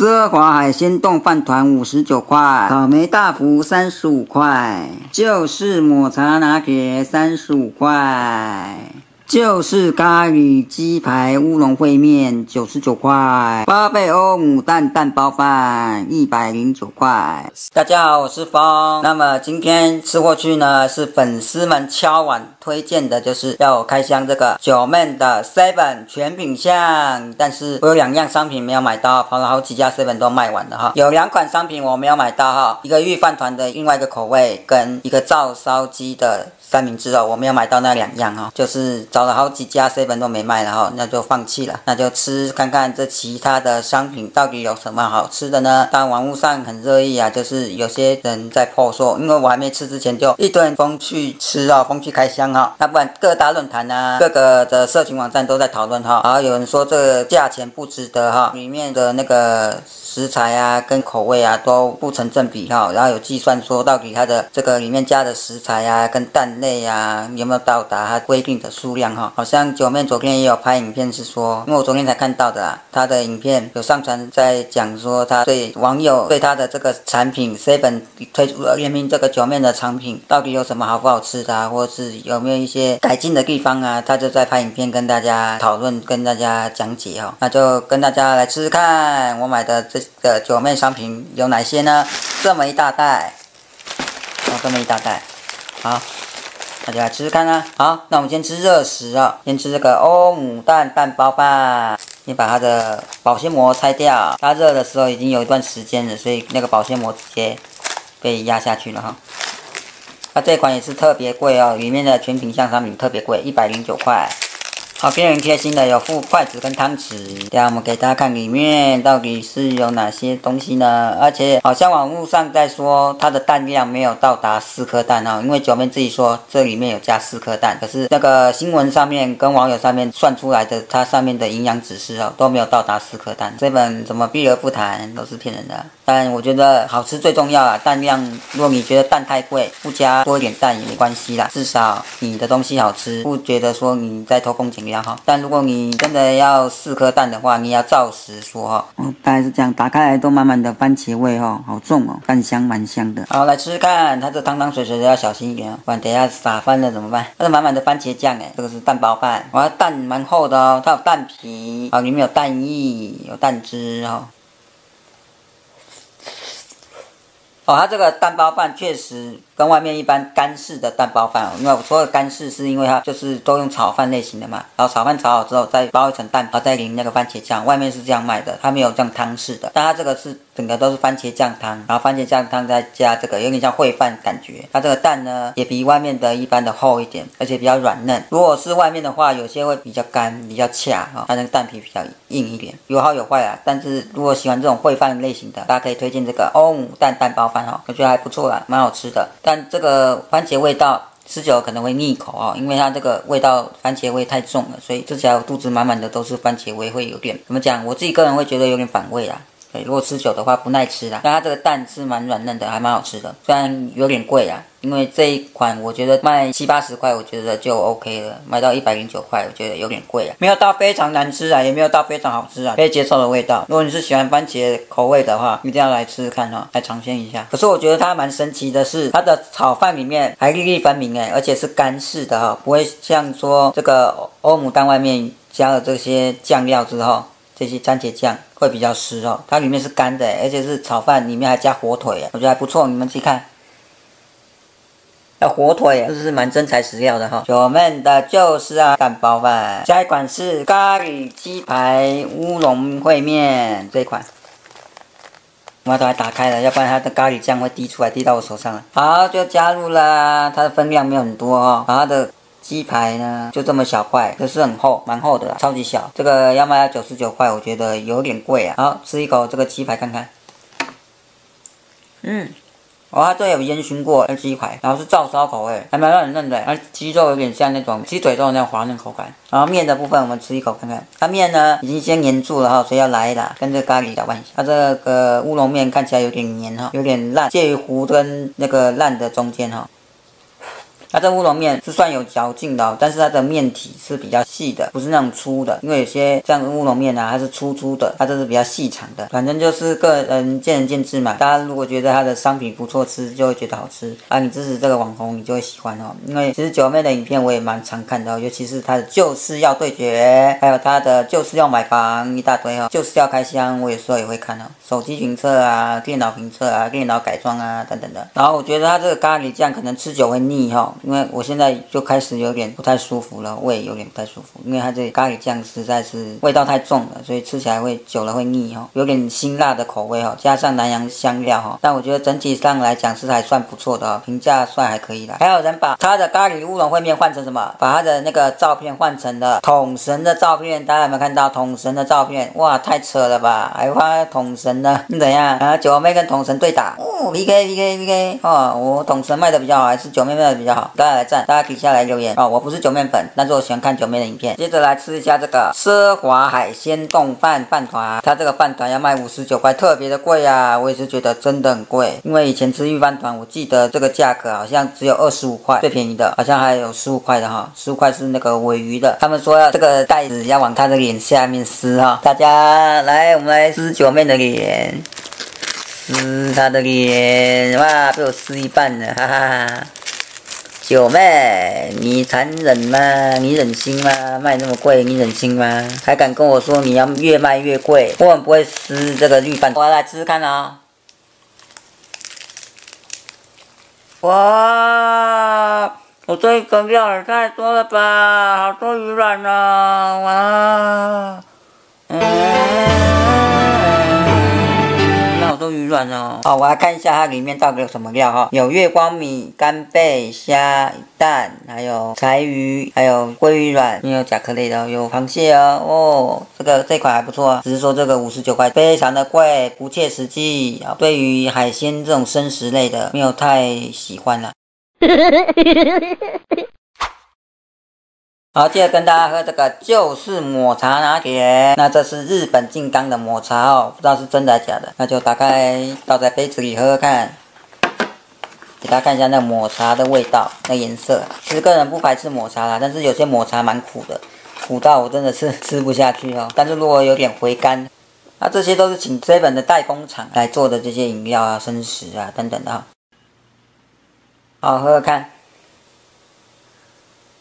奢华海鲜冻饭团五十九块，草莓大福三十五块，就是抹茶拿铁三十五块。就是咖喱鸡排乌龙烩面九十九块，巴贝欧牡蛋蛋包饭一百零九块。大家好，我是风。那么今天吃货区呢，是粉丝们敲碗推荐的，就是要我开箱这个九妹的 seven 全品项。但是我有两样商品没有买到，跑了好几家 seven 都卖完了哈。有两款商品我没有买到哈，一个御饭团的另外一个口味，跟一个照烧鸡的。三明治哦，我没有买到那两样哈，就是找了好几家 seven 都没卖了哈，那就放弃了，那就吃看看这其他的商品到底有什么好吃的呢？当网络上很热议啊，就是有些人在破说，因为我还没吃之前就一堆人疯去吃啊，疯去开箱哈，那不然各大论坛啊，各个的社群网站都在讨论哈，然后有人说这个价钱不值得哈，里面的那个。食材啊，跟口味啊都不成正比哈，然后有计算说到底它的这个里面加的食材啊，跟蛋类啊有没有到达它规定的数量哈？好像九妹昨天也有拍影片是说，因为我昨天才看到的啊，他的影片有上传在讲说他对网友对他的这个产品 seven 推出了联名这个九妹的产品到底有什么好不好吃的，啊，或是有没有一些改进的地方啊？他就在拍影片跟大家讨论，跟大家讲解哈，那就跟大家来吃吃看我买的这。个九妹商品有哪些呢？这么一大袋，哦，这么一大袋，好，大家来吃吃看啊。好，那我们先吃热食啊，先吃这个欧姆蛋蛋包饭。先把它的保鲜膜拆掉，它热的时候已经有一段时间了，所以那个保鲜膜直接被压下去了哈。那这款也是特别贵哦，里面的全品相商品特别贵，一百零九块。好，非常贴心的有附筷子跟汤匙，这样我们给大家看里面到底是有哪些东西呢？而且好像网络上在说它的蛋量没有到达四颗蛋哦，因为九妹自己说这里面有加四颗蛋，可是那个新闻上面跟网友上面算出来的它上面的营养指示哦都没有到达四颗蛋，这本怎么避而不谈都是骗人的。但我觉得好吃最重要啊，蛋量如果你觉得蛋太贵，不加多一点蛋也没关系啦，至少你的东西好吃，不觉得说你在偷工减料。好，但如果你真的要四颗蛋的话，你要照实说哈。哦，大概是这样，打开来都满满的番茄味哈，好重哦，蛋香蛮香的。好，来吃吃看，它这汤汤水水的要小心一点哦，不然等下洒翻了怎么办？它是满满的番茄酱哎，这个是蛋包饭，哇，蛋蛮厚的哦，它有蛋皮，啊，里面有蛋液，有蛋汁哦。哦，它这个蛋包饭确实。跟外面一般干式的蛋包饭哦，因为我说的干式是因为它就是都用炒饭类型的嘛，然后炒饭炒好之后再包一层蛋，然后再淋那个番茄酱，外面是这样卖的，它没有这样汤式的，但它这个是整个都是番茄酱汤，然后番茄酱汤再加这个有点像烩饭感觉，它这个蛋呢也比外面的一般的厚一点，而且比较软嫩。如果是外面的话，有些会比较干，比较恰哈，它那个蛋皮比较硬一点，有好有坏啊。但是如果喜欢这种烩饭类型的，大家可以推荐这个欧姆蛋蛋包饭哦，我觉得还不错啦，蛮好吃的。但这个番茄味道吃久了可能会腻口啊，因为它这个味道番茄味太重了，所以吃起来肚子满满的都是番茄味，会有点怎么讲？我自己个人会觉得有点反胃啦。对，如果吃久的话不耐吃啦。但它这个蛋是蛮软嫩的，还蛮好吃的，虽然有点贵啊。因为这一款我觉得卖七八十块，我觉得就 OK 了。卖到一百零九块，我觉得有点贵啊，没有到非常难吃啊，也没有到非常好吃啊，可以接受的味道。如果你是喜欢番茄口味的话，一定要来吃吃看哈，来尝鲜一下。可是我觉得它蛮神奇的是，它的炒饭里面还粒粒分明哎，而且是干式的哈，不会像说这个欧姆蛋外面加了这些酱料之后，这些番茄酱会比较湿哦，它里面是干的，而且是炒饭里面还加火腿，我觉得还不错，你们自己看。那火腿，这是蛮真材实料的哈。九妹的就是啊，蛋包饭。下一款是咖喱鸡排乌龙烩面这一款，我把它打开了，要不然它的咖喱酱会滴出来，滴到我手上了。好，就加入了，它的分量没有很多哦。它的鸡排呢，就这么小块，可是很厚，蛮厚的，超级小。这个要卖要九十九块，我觉得有点贵啊。好，吃一口这个鸡排看看。嗯。哦，它这有烟熏过的鸡排，然后是照烧口味，还蛮软嫩的，而鸡肉有点像那种鸡腿肉那种滑嫩口感。然后面的部分，我们吃一口看看，它面呢已经先粘住了哈，所以要来一打，跟这个咖喱搅拌一下。它这个乌龙面看起来有点黏哈，有点烂，介于糊跟那个烂的中间哈。它这乌龙面是算有嚼劲的，但是它的面体是比较细的，不是那种粗的。因为有些像乌龙面啊，它是粗粗的，它这是比较细长的。反正就是个人见仁见智嘛。大家如果觉得它的商品不错吃，就会觉得好吃啊。你支持这个网红，你就会喜欢哦。因为其实九妹的影片我也蛮常看的，尤其是她的就是要对决，还有她的就是要买房一大堆哦，就是要开箱，我有时候也会看哦。手机评测啊，电脑评测啊，电脑改装啊等等的。然后我觉得它这个咖喱酱可能吃久会腻哈，因为我现在就开始有点不太舒服了，胃有点不太舒服，因为它这咖喱酱实在是味道太重了，所以吃起来会久了会腻哈，有点辛辣的口味哈，加上南洋香料哈，但我觉得整体上来讲是还算不错的哦，评价算还可以的。还有人把他的咖喱乌龙烩面换成什么？把他的那个照片换成了桶神的照片，大家有没有看到桶神的照片？哇，太扯了吧！还画统神呢？你怎样？啊，九妹跟桶神对打，哦，PK PK PK 哦，我统神卖的比较好，还是九妹卖的比较好？大家来赞，大家底下来留言哦。我不是九妹粉，但是我喜欢看九妹的影片。接着来吃一下这个奢华海鲜冻饭饭团，它这个饭团要卖五十九块，特别的贵啊！我也是觉得真的很贵，因为以前吃御饭团，我记得这个价格好像只有二十五块，最便宜的好像还有十五块的哈，十五块是那个尾鱼的。他们说要这个袋子要往他的脸下面撕哈，大家来，我们来撕九妹的脸。撕他的脸，哇，被我撕一半了，哈哈哈！九妹，你残忍吗？你忍心吗？卖那么贵，你忍心吗？还敢跟我说你要越卖越贵？我不会撕这个绿饭，我来吃吃看啊！哇，我这个料也太多了吧，好多鱼卵呢，哇，嗯。软哦，好，我来看一下它里面到底有什么料哈，有月光米、干贝、虾、蛋，还有柴鱼，还有鲑鱼卵，没有甲壳类的，有螃蟹哦，哦，这个这款还不错啊，只是说这个五十九块，非常的贵，不切实际啊。对于海鲜这种生食类的，没有太喜欢了。好，接着跟大家喝这个就是抹茶拿铁。那这是日本静冈的抹茶哦，不知道是真的还是假的。那就打开倒在杯子里喝喝看，给大家看一下那抹茶的味道、那颜色。其实个人不排斥抹茶啦，但是有些抹茶蛮苦的，苦到我真的是 吃不下去哦。但是如果有点回甘，那这些都是请 seven 的代工厂来做的这些饮料啊、生食啊等等的哈。好，喝喝看。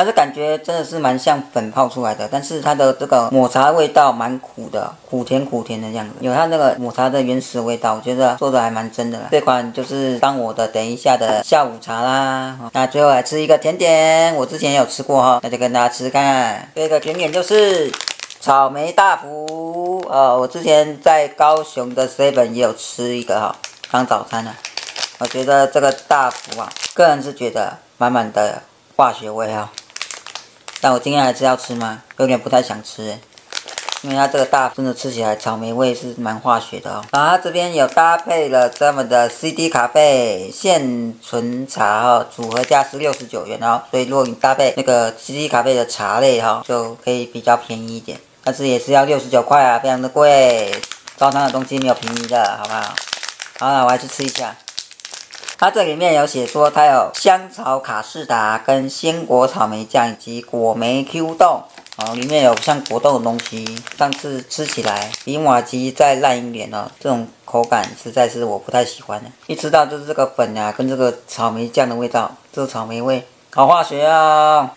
它是感觉真的是蛮像粉泡出来的，但是它的这个抹茶味道蛮苦的，苦甜苦甜的这样子，有它那个抹茶的原始味道，我觉得做的还蛮真的啦。这款就是当我的等一下的下午茶啦。那最后来吃一个甜点，我之前有吃过哈，那就跟大家吃看。这个甜点就是草莓大福哦，我之前在高雄的 seven 也有吃一个哈，当早餐呢。我觉得这个大福啊，个人是觉得满满的化学味啊。但我今天还是要吃吗？有点不太想吃因为它这个大真的吃起来草莓味是蛮化学的哦。然后它这边有搭配了这么的 CD 咖啡现存茶哦，组合价是六十九元哦，所以如果你搭配那个 CD 咖啡的茶类哈，就可以比较便宜一点，但是也是要六十九块啊，非常的贵。招商的东西没有便宜的，好不好？好了，我还是吃一下。它这里面有写说，它有香草卡士达跟鲜果草莓酱以及果莓 Q 冻，哦，里面有像果冻的东西。上次吃起来比马吉再烂一点哦，这种口感实在是我不太喜欢的。一吃到就是这个粉啊，跟这个草莓酱的味道，这个草莓味好化学啊。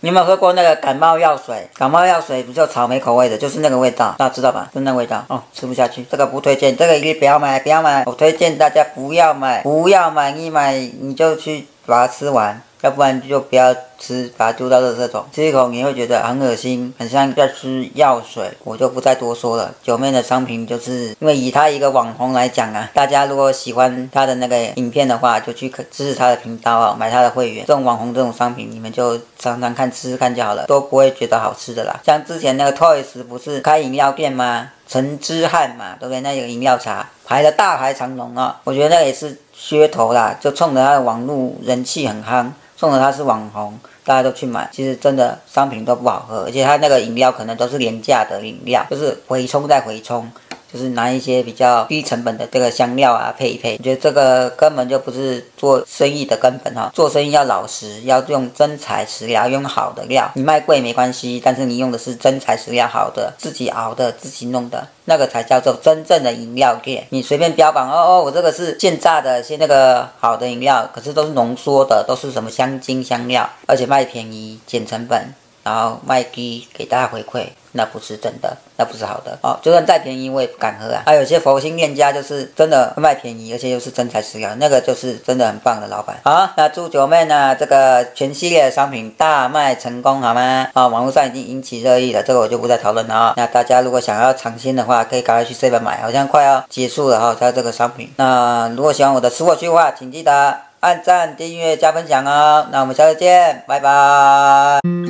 你有没有喝过那个感冒药水？感冒药水不就草莓口味的，就是那个味道，大家知道吧？就那味道哦，吃不下去，这个不推荐，这个一定不要买，不要买，我推荐大家不要买，不要买，一买你就去把它吃完。要不然就不要吃，把它丢到垃圾桶。吃一口你会觉得很恶心，很像在吃药水。我就不再多说了。九妹的商品就是因为以他一个网红来讲啊，大家如果喜欢他的那个影片的话，就去支持他的频道啊，买他的会员。这种网红这种商品，你们就常常看吃吃看就好了，都不会觉得好吃的啦。像之前那个 Toys 不是开饮料店吗？陈之汉嘛，对不对？那个饮料茶排的大排长龙啊，我觉得那也是噱头啦，就冲着它的网络人气很夯。冲着它是网红，大家都去买，其实真的商品都不好喝，而且它那个饮料可能都是廉价的饮料，就是回冲再回冲，就是拿一些比较低成本的这个香料啊配一配。我觉得这个根本就不是做生意的根本哈，做生意要老实，要用真材实料，用好的料。你卖贵没关系，但是你用的是真材实料好的，自己熬的，自己弄的。那个才叫做真正的饮料店。你随便标榜哦哦，我这个是现榨的，是那个好的饮料，可是都是浓缩的，都是什么香精香料，而且卖便宜，减成本，然后卖低，给大家回馈。那不是真的，那不是好的哦。就算再便宜，我也不敢喝啊。还有些佛心店家就是真的卖便宜，而且又是真材实料，那个就是真的很棒的老板。好，那祝九妹呢这个全系列的商品大卖成功，好吗？啊，网络上已经引起热议了，这个我就不再讨论了啊。那大家如果想要尝鲜的话，可以赶快去这边买，好像快要结束了哈。它这个商品。那如果喜欢我的吃货区的话，请记得按赞、订阅、加分享哦。那我们下次见，拜拜。